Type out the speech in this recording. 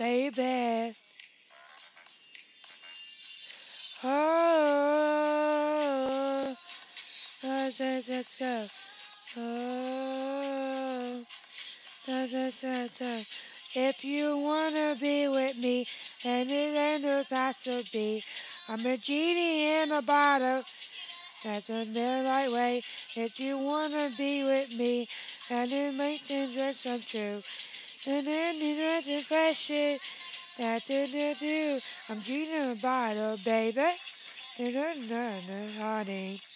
baby. Oh, let's, go. Oh. If you wanna be with me, and it ain't a possibility. I'm a genie in a bottle. That's the right way. If you wanna be with me, and it make things just true. Do. I'm genie in a baby. Da, da, da, da, honey.